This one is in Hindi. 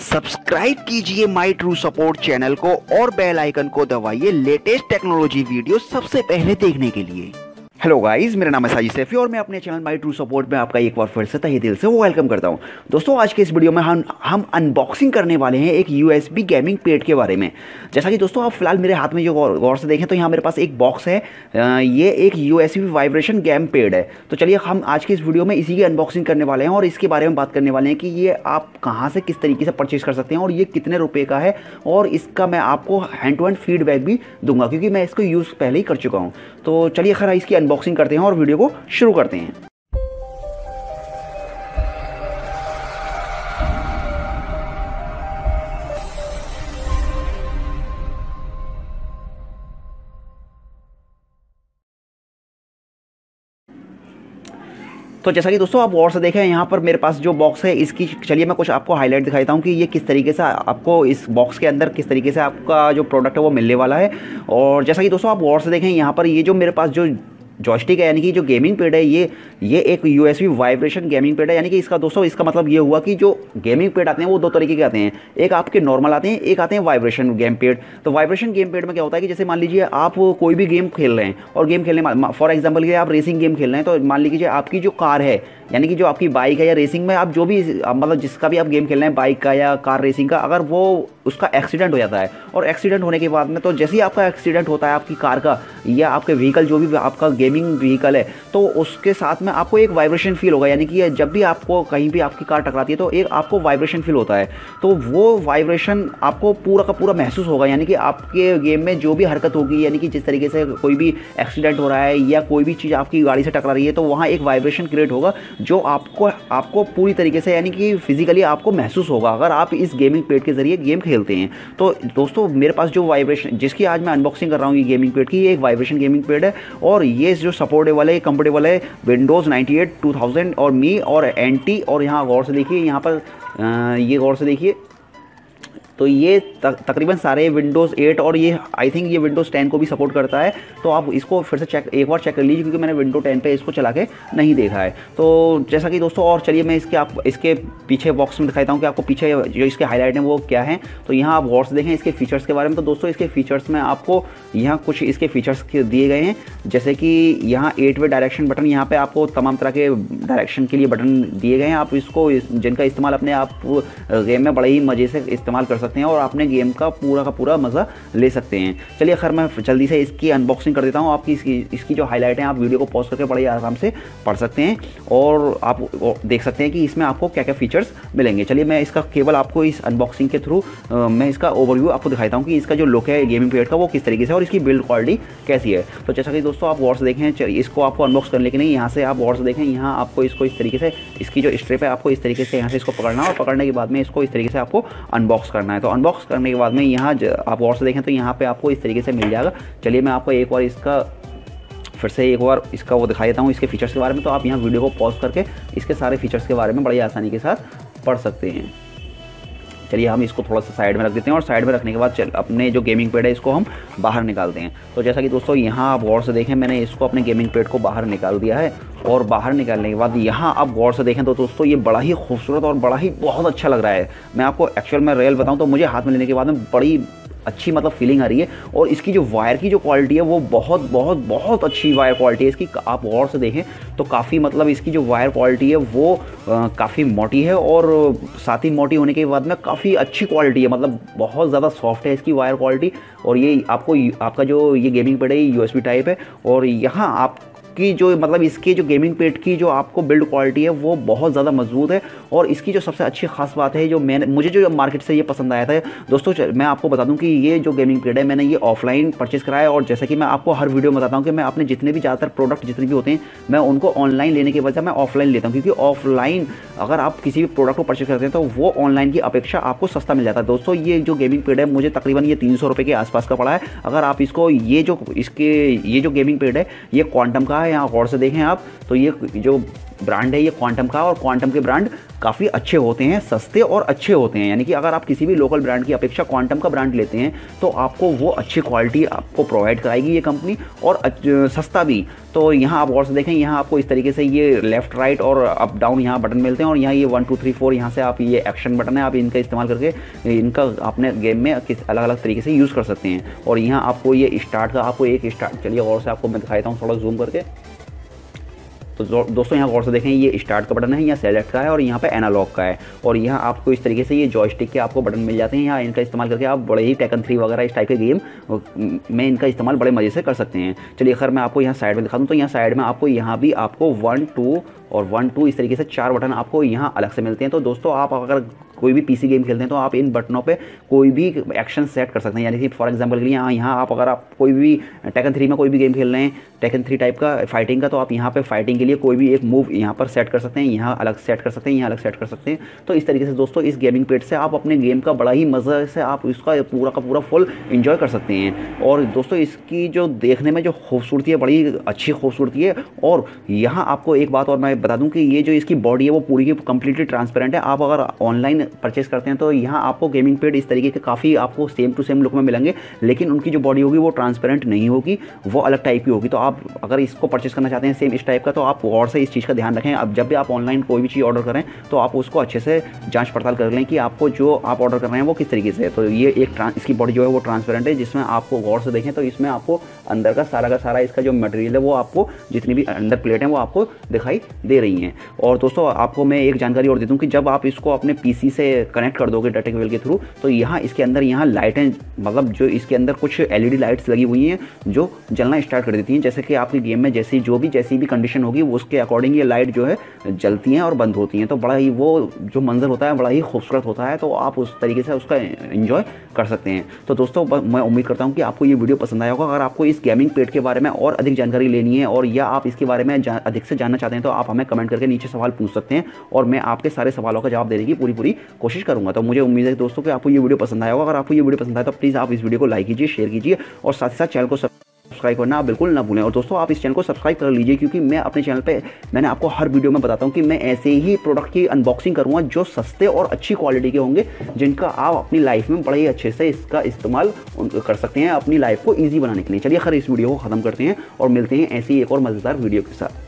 सब्सक्राइब कीजिए माई ट्रू सपोर्ट चैनल को और बेल आइकन को दबाइए लेटेस्ट टेक्नोलॉजी वीडियो सबसे पहले देखने के लिए। हेलो गाइस मेरा नाम है साजिद सैफी और मैं अपने चैनल माई ट्रू सपोर्ट में आपका एक बार फिर से तहे दिल से वो वेलकम करता हूँ। दोस्तों आज के इस वीडियो में हम हम अनबॉक्सिंग करने वाले हैं एक यूएसबी गेमिंग पेड के बारे में। जैसा कि दोस्तों आप फ़िलहाल मेरे हाथ में जो गौर, गौर से देखें तो यहाँ मेरे पास एक बॉक्स है ये एक यू वाइब्रेशन गेम पेड है। तो चलिए हम आज के इस वीडियो में इसी की अनबॉक्सिंग करने वाले हैं और इसके बारे में बात करने वाले हैं कि ये आप कहाँ से किस तरीके से परचेज कर सकते हैं और ये कितने रुपये का है और इसका मैं आपको हैंड टू हैंड फीडबैक भी दूँगा क्योंकि मैं इसको यूज़ पहले ही कर चुका हूँ। तो चलिए खरा इसकी अनबॉक्सिंग करते हैं और वीडियो को शुरू करते हैं। तो जैसा कि दोस्तों आप और से देखें, यहाँ पर मेरे पास जो बॉक्स है, इसकी चलिए मैं कुछ आपको हाईलाइट दिखाता हूँ कि ये किस तरीके से आपको इस बॉक्स के अंदर किस तरीके से आपका जो प्रोडक्ट है वो मिलने वाला है। और जैसा कि दोस्तों आप और से देखें, यहाँ पर ये जो मेरे पास जो जॉयस्टिक है, यानी कि जो गेमिंग पेड है, ये ये एक यू वाइब्रेशन गेमिंग पेड है, यानी कि इसका दोस्तों, इसका मतलब ये हुआ कि जो गेमिंग पेड आते हैं, वो दो तरीके के आते हैं। एक आपके नॉर्मल आते हैं, एक आते हैं वाइब्रेशन गेम पेड तो वाइब्रेशन गेम पेड में क्या होता है कि जैसे मान लीजिए आप कोई भी गेम खेल रहे हैं, और गेम खेलने फॉर एग्ज़ाम्पल आप रेसिंग गेम खेल रहे हैं तो मान लीजिए आपकी जो कार है, यानी कि जो आपकी बाइक है या रेसिंग में आप जो भी मतलब जिसका भी आप गेम खेल रहे हैं बाइक का या कार रेसिंग का, अगर वो, उसका एक्सीडेंट हो जाता है, और एक्सीडेंट होने के बाद में तो जैसे ही आपका एक्सीडेंट होता है, आपकी कार का, या आपके व्हीकल जो भी आपका गेमिंग व्हीकल है तो उसके साथ में आपको एक वाइब्रेशन फील होगा, यानी कि जब भी आपको कहीं भी आपकी कार टकराती है तो एक आपको वाइब्रेशन फील होता है। तो वो वाइब्रेशन आपको पूरा का पूरा महसूस होगा, यानी कि आपके गेम में जो भी हरकत होगी, यानी कि जिस तरीके से कोई भी एक्सीडेंट हो रहा है या कोई भी चीज़ आपकी गाड़ी से टकरा रही है तो वहाँ एक वाइब्रेशन क्रिएट होगा, जो आपको आपको पूरी तरीके से, यानी कि फिजिकली आपको महसूस होगा, अगर आप इस गेमिंग पेड के ज़रिए गेम खेलते हैं। तो दोस्तों, मेरे पास जो वाइब्रेशन जिसकी आज मैं अनबॉक्सिंग कर रहा हूँ, ये गेमिंग पेड की, ये एक वाइब्रेशन गेमिंग पेड है, और ये जो सपोर्टेबल है कंफर्टेबल है Windows ninety eight two thousand और मी और एंटी और यहाँ गौर से देखिए, यहाँ पर ये गौर से देखिए तो ये तकरीबन सारे विंडोज़ 8 और ये आई थिंक ये विंडोज़ 10 को भी सपोर्ट करता है। तो आप इसको फिर से चेक एक बार चेक कर लीजिए, क्योंकि मैंने विंडो 10 पे इसको चला के नहीं देखा है। तो जैसा कि दोस्तों, और चलिए मैं इसके आप, इसके पीछे बॉक्स में दिखाता हूँ कि आपको पीछे जो इसके हाईलाइट हैं वो क्या हैं। तो यहाँ आप गौर से देखें, इसके फीचर्स के बारे में। तो दोस्तों, इसके फीचर्स में आपको यहाँ कुछ इसके फीचर्स दिए गए हैं। जैसे कि यहाँ एट वे डायरेक्शन बटन यहाँ पर आपको तमाम तरह के डायरेक्शन के लिए बटन दिए गए हैं। आप इसको जिनका इस्तेमाल अपने आप गेम में बड़े ही मज़े से इस्तेमाल कर सकते हैं और अपने गेम का पूरा का पूरा मज़ा ले सकते हैं। चलिए, खैर, मैं जल्दी से इसकी अनबॉक्सिंग कर देता हूँ। आपकी इसकी इसकी जो हाईलाइट है, आप वीडियो को पॉज करके बड़े आराम से पढ़ सकते हैं और आप देख सकते हैं कि इसमें आपको क्या क्या फीचर्स मिलेंगे। चलिए, मैं इसका केवल आपको इस अनबॉक्सिंग के थ्रू मैं इसका ओवरव्यू आपको दिखाता हूँ कि इसका जो लुक है गेमिंग पीरियड का, वो किस तरीके से और इसकी बिल्ड क्वालिटी कैसी है। तो जैसा कि दोस्तों, आप गौर से देखें इसको आपको अनबॉक्स करने के लिए यहाँ से आप गौर से देखें, यहाँ आपको इसको इस तरीके से, इसकी जो स्ट्रिप है, आपको इस तरीके से यहाँ से इसको पकड़ना और पकड़ने के बाद में इसको इस तरीके से आपको अनबॉक्स करना है। तो अनबॉक्स करने के बाद में यहाँ आप और से देखें तो यहाँ पे आपको इस तरीके से मिल जाएगा। चलिए मैं आपको एक बार इसका, फिर से एक बार इसका वो दिखा देता हूँ इसके फीचर्स के बारे में। तो आप यहाँ वीडियो को पॉज करके इसके सारे फीचर्स के बारे में बड़ी आसानी के साथ पढ़ सकते हैं। चलिए हम इसको थोड़ा सा साइड में रख देते हैं और साइड में रखने के बाद चल, अपने जो गेमिंग पेड है, इसको हम बाहर निकालते हैं। तो जैसा कि दोस्तों, यहाँ आप गौर से देखें, मैंने इसको अपने गेमिंग पेड को बाहर निकाल दिया है और बाहर निकालने के बाद यहाँ आप गौर से देखें तो दोस्तों, ये बड़ा ही खूबसूरत और बड़ा ही बहुत अच्छा लग रहा है। मैं आपको एक्चुअल में रियल बताऊँ तो मुझे हाथ में लेने के बाद में बड़ी अच्छी मतलब फीलिंग आ रही है और इसकी जो वायर की जो क्वालिटी है, वो बहुत बहुत बहुत अच्छी वायर क्वालिटी है। इसकी आप गौर से देखें तो काफ़ी मतलब इसकी जो वायर क्वालिटी है, वो काफ़ी मोटी है और साथ ही मोटी होने के बाद में काफ़ी अच्छी क्वालिटी है। मतलब बहुत ज़्यादा सॉफ्ट है इसकी वायर क्वालिटी और ये आपको, आपका जो ये गेमिंग पेड है, ये यू टाइप है और यहाँ आप की जो मतलब इसके जो गेमिंग पेड की जो आपको बिल्ड क्वालिटी है, वो बहुत ज़्यादा मज़बूत है। और इसकी जो सबसे अच्छी खास बात है, जो मैंने, मुझे जो मार्केट से ये पसंद आया था, दोस्तों मैं आपको बता दूँ कि ये जो गेमिंग पेड है, मैंने ये ऑफलाइन परचेस कराया और जैसे कि मैं आपको हर वीडियो में बताता हूँ कि मैं अपने जितने भी ज़्यादातर प्रोडक्ट जितने भी होते हैं, मैं उनको ऑनलाइन लेने के बजाय मैं ऑफलाइन लेता हूँ। क्योंकि ऑफलाइन अगर आप किसी भी प्रोडक्ट को परचेज करते हैं तो वो ऑनलाइन की अपेक्षा आपको सस्ता मिल जाता है। दोस्तों, ये जो गेमिंग पेड है, मुझे तकरीबन ये तीन सौ रुपये के आसपास का पड़ा है। अगर आप इसको, ये जो, इसके, ये जो गेमिंग पेड है, ये क्वांटम का है यहाँ गौर से देखें आप तो ये जो ब्रांड है ये क्वांटम का और क्वांटम के ब्रांड काफ़ी अच्छे होते हैं, सस्ते और अच्छे होते हैं। यानी कि अगर आप किसी भी लोकल ब्रांड की अपेक्षा क्वांटम का ब्रांड लेते हैं तो आपको वो अच्छी क्वालिटी आपको प्रोवाइड कराएगी ये कंपनी और सस्ता भी। तो यहाँ आप और से देखें, यहाँ आपको इस तरीके से ये लेफ़्ट राइट और अप डाउन यहाँ बटन मिलते हैं और यहाँ ये वन टू थ्री फोर यहाँ से आप ये एक्शन बटन है, आप इनका इस्तेमाल करके इनका अपने गेम में किस अलग अलग तरीके से यूज़ कर सकते हैं। और यहाँ आपको ये स्टार्ट का, आपको एक स्टार्ट चलिए और से आपको मैं दिखाता हूँ थोड़ा जूम करके। तो दोस्तों, यहाँ गौर से देखें, ये स्टार्ट का बटन है, यहाँ सेलेक्ट का है और यहाँ पे एनालॉग का है। और यहाँ आपको इस तरीके से ये जॉयस्टिक के आपको बटन मिल जाते हैं। यहाँ इनका इस्तेमाल करके आप बड़े ही टेकन थ्री वगैरह इस टाइप के गेम में इनका इस्तेमाल बड़े मज़े से कर सकते हैं। चलिए खैर मैं आपको यहाँ साइड में दिखा दूँ तो यहाँ साइड में आपको यहाँ भी आपको वन टू और वन टू इस तरीके से चार बटन आपको यहाँ अलग से मिलते हैं। तो दोस्तों, आप अगर कोई भी पीसी गेम खेलते हैं तो आप इन बटनों पे कोई भी एक्शन सेट कर सकते हैं। यानी कि फॉर एग्जांपल के लिए यहाँ यहाँ आप अगर आप कोई भी टेकन थ्री में कोई भी गेम खेल रहे हैं टेकन थ्री टाइप का फाइटिंग का तो आप यहाँ पे फाइटिंग के लिए कोई भी एक मूव यहाँ पर सेट कर सकते हैं, यहाँ अलग सेट कर सकते हैं, यहाँ अलग सेट कर सकते हैं। तो इस तरीके से दोस्तों, इस गेमिंग पेड से आप अपने गेम का बड़ा ही मज़े से आप इसका पूरा का पूरा फुल इन्जॉय कर सकते हैं। और दोस्तों, इसकी जो देखने में जो खूबसूरती है, बड़ी अच्छी खूबसूरती है, और यहाँ आपको एक बात और मैं बता दूँ कि ये जो इसकी बॉडी है, वो पूरी की कम्प्लीटली ट्रांसपेरेंट है। आप अगर ऑनलाइन परचेस करते हैं तो यहाँ आपको गेमिंग पेड इस तरीके के काफ़ी आपको सेम टू सेम लुक में मिलेंगे, लेकिन उनकी जो बॉडी होगी वो ट्रांसपेरेंट नहीं होगी, वो अलग टाइप की होगी। तो आप अगर इसको परचेस करना चाहते हैं सेम इस टाइप का तो आप और से इस चीज़ का ध्यान रखें। अब जब भी आप ऑनलाइन कोई भी चीज़ ऑर्डर करें तो आप उसको अच्छे से जाँच पड़ताल कर लें कि आपको जो आप ऑर्डर कर रहे हैं वो किस तरीके से है। तो ये एक इसकी बॉडी जो है वो ट्रांसपेरेंट है, जिसमें आपको गौर से देखें तो इसमें आपको अंदर का सारा का सारा इसका जो मटेरियल है, वो आपको जितनी भी अंदर प्लेट है, वो आपको दिखाई दे रही हैं। और दोस्तों, आपको मैं एक जानकारी और दे दूँ कि जब आप इसको अपने पीसी से कनेक्ट कर दोगे डाटा केबल के थ्रू तो यहाँ इसके अंदर यहाँ लाइटें मतलब जो इसके अंदर कुछ एलईडी लाइट्स लगी हुई हैं, जो जलना स्टार्ट कर देती हैं। जैसे कि आपकी गेम में जैसी, जो भी, जैसी भी कंडीशन होगी उसके अकॉर्डिंग ये लाइट जो है, जलती हैं और बंद होती हैं। तो बड़ा ही वो जो मंजर होता है, बड़ा ही खूबसूरत होता है तो आप उस तरीके से उसका इन्जॉय कर सकते हैं। तो दोस्तों मैं उम्मीद करता हूँ कि आपको ये वीडियो पसंद आया होगा। अगर आपको इस गेमिंग पेड के बारे में और अधिक जानकारी लेनी है और या आप इसके बारे में अधिक से जानना चाहते हैं तो आप हमें कमेंट करके नीचे सवाल पूछ सकते हैं और मैं आपके सारे सवालों का जवाब देने की पूरी पूरी कोशिश करूँगा। तो मुझे उम्मीद है दोस्तों कि आपको ये वीडियो पसंद आया होगा। अगर आपको ये वीडियो पसंद आया तो प्लीज़ आप इस वीडियो को लाइक कीजिए, शेयर कीजिए और साथ ही साथ चैनल को सब्सक्राइब करना बिल्कुल ना भूलें। और दोस्तों, आप इस चैनल को सब्सक्राइब कर लीजिए, क्योंकि मैं अपने चैनल पे, मैंने आपको हर वीडियो में बताता हूँ कि मैं ऐसे ही प्रोडक्ट की अनबॉक्सिंग करूँगा जो सस्ते और अच्छी क्वालिटी के होंगे, जिनका आप अपनी लाइफ में बड़े ही अच्छे से इसका इस्तेमाल कर सकते हैं अपनी लाइफ को ईजी बनाने के लिए। चलिए, खैर, इस वीडियो को ख़त्म करते हैं और मिलते हैं ऐसी एक और मज़ेदार वीडियो के साथ।